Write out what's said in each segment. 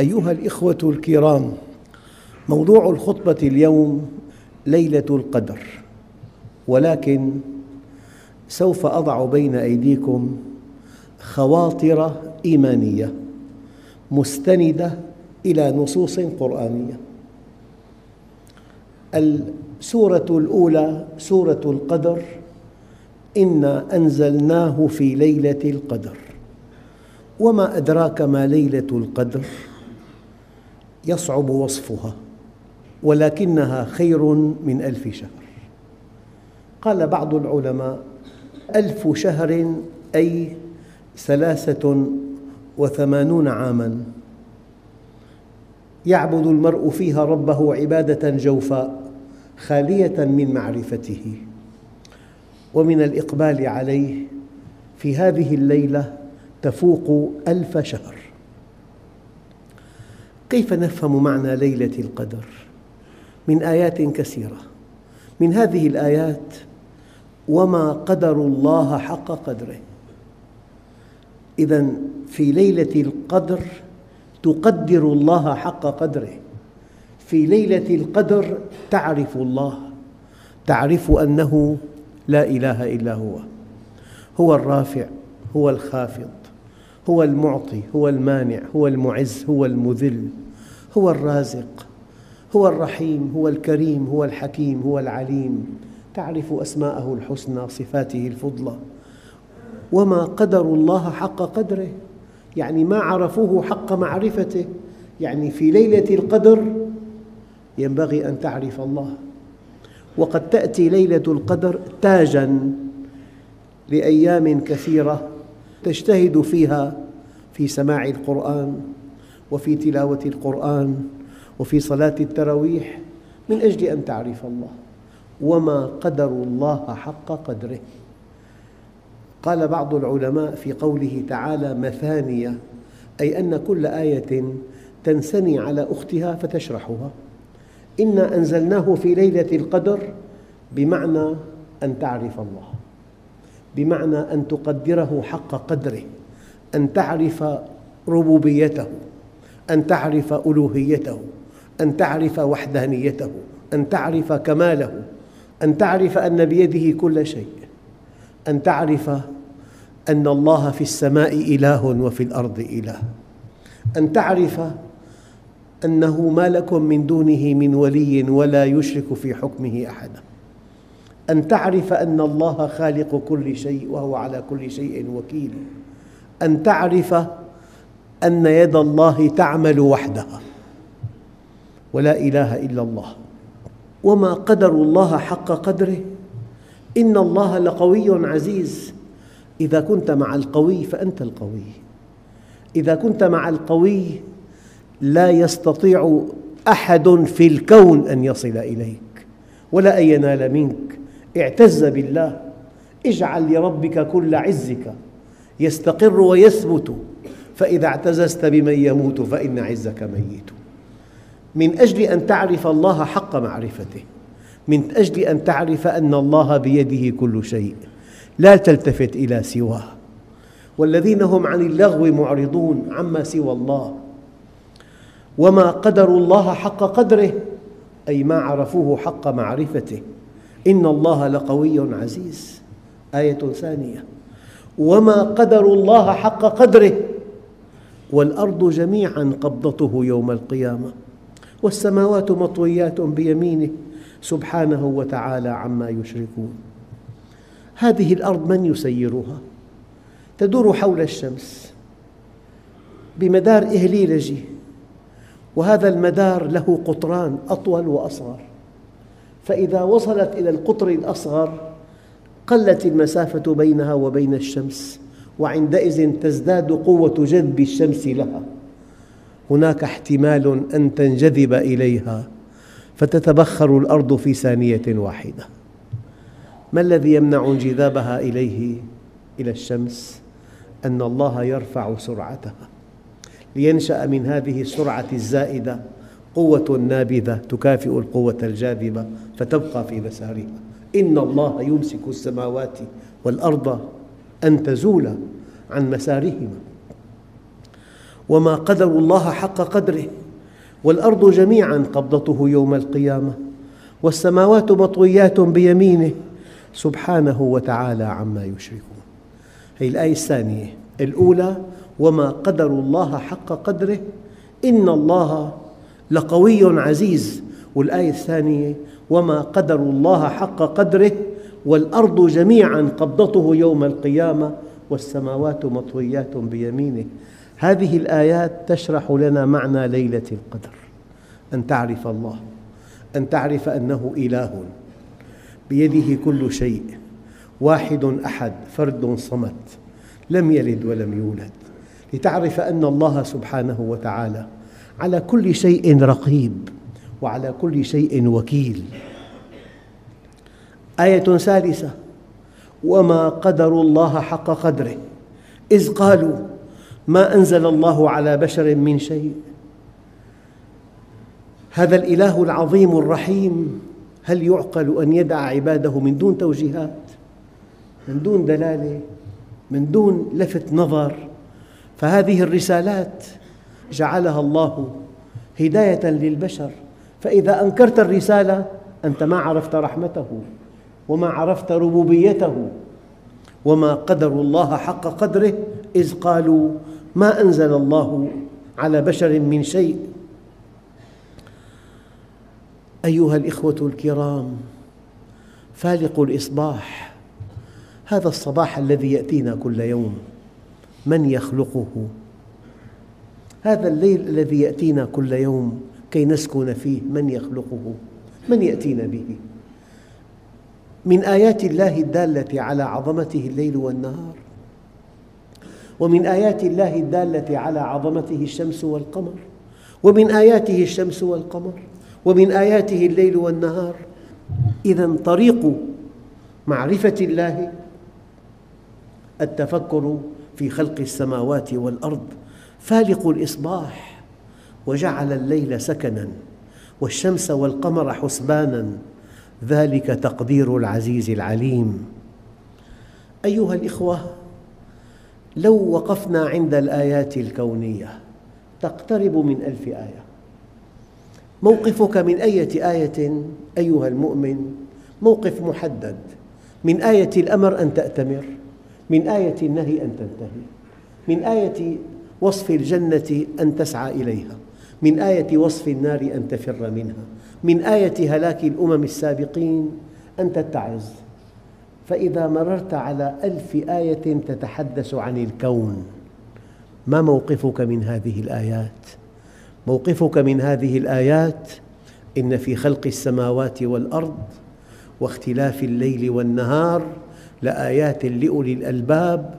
أيها الإخوة الكرام موضوع الخطبة اليوم ليلة القدر. ولكن سوف أضع بين أيديكم خواطر إيمانية مستندة إلى نصوص قرآنية. السورة الأولى سورة القدر إنا أنزلناه في ليلة القدر. وما أدراك ما ليلة القدر؟ يصعب وصفها ولكنها خير من ألف شهر. قال بعض العلماء ألف شهر أي ثلاثة وثمانون عاماً. يعبد المرء فيها ربه عبادة جوفاء خالية من معرفته. ومن الإقبال عليه في هذه الليلة تفوق ألف شهر. كيف نفهم معنى ليلة القدر؟ من آيات كثيرة. من هذه الآيات وما قدر الله حق قدره. إذا في ليلة القدر تقدر الله حق قدره. في ليلة القدر تعرف الله. تعرف أنه لا إله إلا هو. هو الرافع هو الخافض. هو المعطي هو المانع هو المعز هو المذل هو الرازق هو الرحيم هو الكريم هو الحكيم هو العليم. تعرف أسماءه الحسنى صفاته الفضلى. وما قدر الله حق قدره يعني ما عرفوه حق معرفته. يعني في ليلة القدر ينبغي أن تعرف الله. وقد تأتي ليلة القدر تاجاً لأيام كثيرة. تجتهد فيها في سماع القرآن وفي تلاوة القرآن وفي صلاة التراويح من أجل أن تعرف الله. وما قدر الله حق قدره. قال بعض العلماء في قوله تعالى مثانية أي أن كل آية تنثني على أختها فتشرحها. إنا أنزلناه في ليلة القدر بمعنى أن تعرف الله. بمعنى أن تقدره حق قدره أن تعرف ربوبيته أن تعرف ألوهيته أن تعرف وحدانيته أن تعرف كماله أن تعرف أن بيده كل شيء أن تعرف أن الله في السماء إله وفي الأرض إله أن تعرف أنه ما لكم من دونه من ولي ولا يشرك في حكمه أحدا أن تعرف أن الله خالق كل شيء وهو على كل شيء وكيل. أن تعرف أن يد الله تعمل وحدها. ولا إله إلا الله. وما قدروا الله حق قدره. إن الله لقوي عزيز. إذا كنت مع القوي فأنت القوي. إذا كنت مع القوي لا يستطيع أحد في الكون أن يصل إليك ولا أن ينال منك. اعتز بالله. اجعل لربك كل عزك. يستقر ويثبت. فإذا اعتززت بمن يموت فإن عزك ميت. من أجل أن تعرف الله حق معرفته. من أجل أن تعرف أن الله بيده كل شيء. لا تلتفت إلى سواه. والذين هم عن اللغو معرضون عما سوى الله. وما قدروا الله حق قدره. أي ما عرفوه حق معرفته. إن الله لقوي عزيز. آية ثانية. وما قدروا الله حق قدره. والأرض جميعاً قبضته يوم القيامة. والسماوات مطويات بيمينه. سبحانه وتعالى عما يشركون. هذه الأرض من يسيرها؟ تدور حول الشمس بمدار إهليلجي. وهذا المدار له قطران أطول وأصغر. فإذا وصلت إلى القطر الأصغر قلت المسافة بينها وبين الشمس وعندئذ تزداد قوة جذب الشمس لها. هناك احتمال أن تنجذب إليها فتتبخر الأرض في ثانية واحدة. ما الذي يمنع انجذابها إليه إلى الشمس؟ أن الله يرفع سرعتها. لينشأ من هذه السرعة الزائدة قوة نابذة تكافئ القوة الجاذبة فتبقى في مسارها. إن الله يمسك السماوات والأرض أن تزولا عن مسارهما. وما قدروا الله حق قدره والأرض جميعا قبضته يوم القيامة والسماوات مطويات بيمينه. سبحانه وتعالى عما يشركون. هذه الآية الثانية الأولى وما قدروا الله حق قدره. إن الله لقوي عزيز. والآية الثانية وما قدروا الله حق قدره والأرض جميعا قبضته يوم القيامة والسماوات مطويات بيمينه. هذه الآيات تشرح لنا معنى ليلة القدر. أن تعرف الله أن تعرف أنه إله. بيده كل شيء. واحد أحد فرد صمد. لم يلد ولم يولد. لتعرف أن الله سبحانه وتعالى على كل شيء رقيب وعلى كل شيء وكيل. آية ثالثة. وما قدروا الله حق قدره. إذ قالوا ما أنزل الله على بشر من شيء. هذا الإله العظيم الرحيم. هل يعقل أن يدع عباده من دون توجيهات؟ من دون دلالة؟ من دون لفت نظر؟ فهذه الرسالات جعلها الله هداية للبشر. فإذا أنكرت الرسالة أنت ما عرفت رحمته وما عرفت ربوبيته وما قدروا الله حق قدره إذ قالوا ما أنزل الله على بشر من شيء؟ أيها الإخوة الكرام فالق الإصباح هذا الصباح الذي يأتينا كل يوم من يخلقه؟ هذا الليل الذي يأتينا كل يوم كي نسكن فيه من يخلقه من يأتينا به؟ من آيات الله الدالة على عظمته الليل والنهار ومن آيات الله الدالة على عظمته الشمس والقمر ومن آياته الشمس والقمر ومن آياته الليل والنهار. إذا طريق معرفة الله التفكر في خلق السماوات والأرض. فالق الإصباح وجعل الليل سكناً والشمس والقمر حسباناً ذلك تقدير العزيز العليم. أيها الإخوة لو وقفنا عند الآيات الكونية تقترب من ألف آية. موقفك من أية آية أيها المؤمن؟ موقف محدد. من آية الأمر أن تأتمر من آية النهي أن تنتهي من آية وصف الجنة أن تسعى إليها. من آية وصف النار أن تفر منها. من آية هلاك الأمم السابقين أن تتعظ. فإذا مررت على ألف آية تتحدث عن الكون ما موقفك من هذه الآيات؟ موقفك من هذه الآيات إن في خلق السماوات والأرض واختلاف الليل والنهار لآيات لأولي الألباب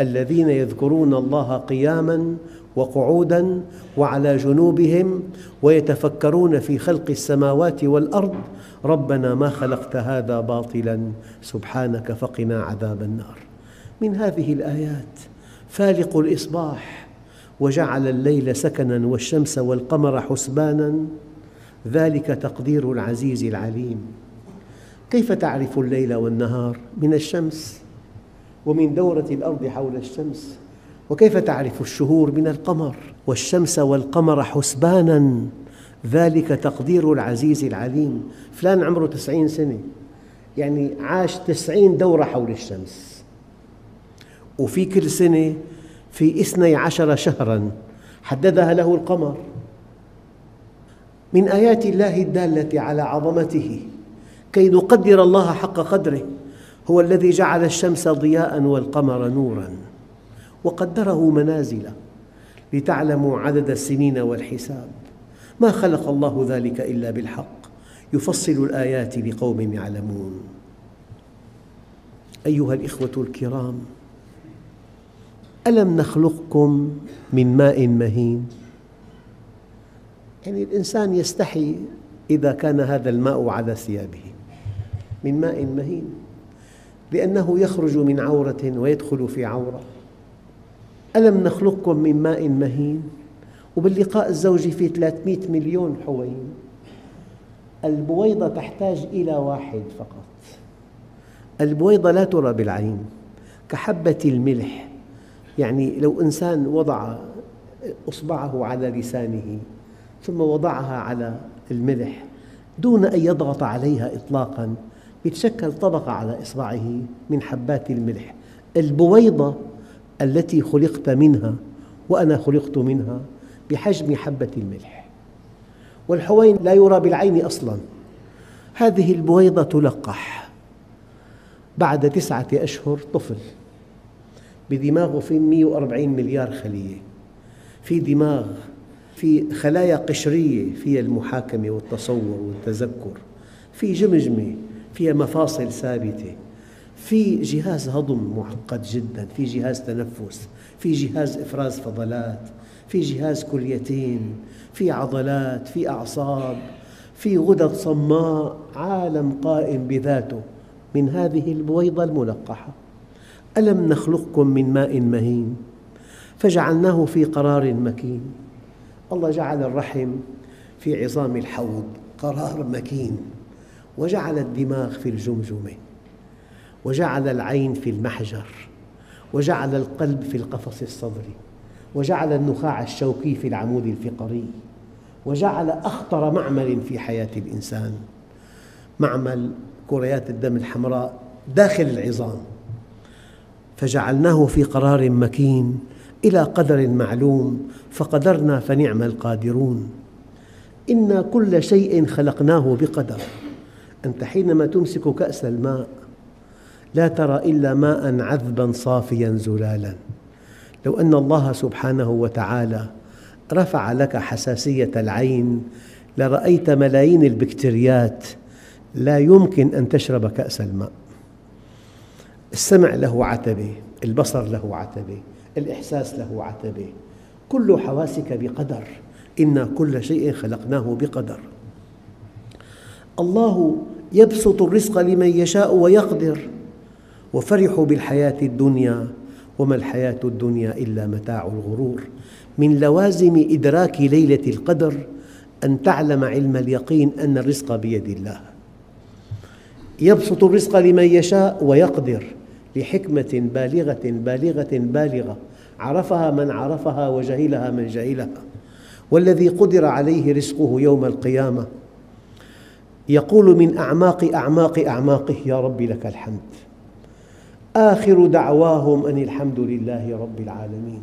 الذين يذكرون الله قياماً وقعوداً وعلى جنوبهم ويتفكرون في خلق السماوات والأرض ربنا ما خلقت هذا باطلاً سبحانك فقنا عذاب النار من هذه الآيات فالق الإصباح وجعل الليل سكناً والشمس والقمر حسباناً ذلك تقدير العزيز العليم كيف تعرف الليل والنهار؟ من الشمس ومن دورة الأرض حول الشمس. وكيف تعرف الشهور من القمر؟ والشمس والقمر حسباناً. ذلك تقدير العزيز العليم. فلان عمره تسعين سنة. يعني عاش تسعين دورة حول الشمس. وفي كل سنة في اثني عشر شهراً حددها له القمر. من آيات الله الدالة على عظمته كي نقدر الله حق قدره. هو الذي جعل الشمس ضياء والقمر نوراً وقدره منازل لتعلموا عدد السنين والحساب. ما خلق الله ذلك إلا بالحق يفصل الآيات لقوم يعلمون. أيها الإخوة الكرام ألم نخلقكم من ماء مهين؟ يعني الإنسان يستحي إذا كان هذا الماء على ثيابه. من ماء مهين. لأنه يخرج من عورة ويدخل في عورة. ألم نخلقكم من ماء مهين؟ وباللقاء الزوجي في 300 مليون حوين البويضة تحتاج إلى واحد فقط. البويضة لا ترى بالعين كحبة الملح. يعني لو إنسان وضع إصبعه على لسانه ثم وضعها على الملح دون أن يضغط عليها إطلاقاً يتشكل طبقة على إصبعه من حبات الملح. البويضة التي خلقت منها وأنا خلقت منها بحجم حبة الملح. والحوين لا يرى بالعين أصلاً. هذه البويضة تلقح بعد تسعة أشهر طفل بدماغه في 140 مليار خلية في دماغ في خلايا قشرية فيها المحاكمة والتصور والتذكر في جمجمة فيها مفاصل ثابتة. في جهاز هضم معقد جدا في جهاز تنفس في جهاز إفراز فضلات في جهاز كليتين في عضلات في أعصاب في غدد صماء عالم قائم بذاته من هذه البويضة الملقحة. ألم نخلقكم من ماء مهين؟ فجعلناه في قرار مكين. الله جعل الرحم في عظام الحوض قرار مكين. وجعل الدماغ في الجمجمة وجعل العين في المحجر وجعل القلب في القفص الصدري وجعل النخاع الشوكي في العمود الفقري وجعل أخطر معمل في حياة الإنسان معمل كريات الدم الحمراء داخل العظام. فجعلناه في قرار مكين إلى قدر معلوم فقدرنا فنعم القادرون. إنا كل شيء خلقناه بقدر. أنت حينما تمسك كأس الماء لا ترى إلا ماء عذبا صافيا زلالا. لو أن الله سبحانه وتعالى رفع لك حساسية العين لرأيت ملايين البكتيريات لا يمكن أن تشرب كأس الماء. السمع له عتبة البصر له عتبة الإحساس له عتبة. كل حواسك بقدر. إنا كل شيء خلقناه بقدر. الله يبسط الرزق لمن يشاء ويقدر. وفرحوا بالحياة الدنيا وما الحياة الدنيا إلا متاع الغرور. من لوازم إدراك ليلة القدر أن تعلم علم اليقين أن الرزق بيد الله. يبسط الرزق لمن يشاء ويقدر لحكمة بالغة بالغة بالغة. عرفها من عرفها وجهلها من جهلها. والذي قدر عليه رزقه يوم القيامة يقول من أعماق أعماق أعماقه يا رب لك الحمد. آخر دعواهم أن الحمد لله رب العالمين.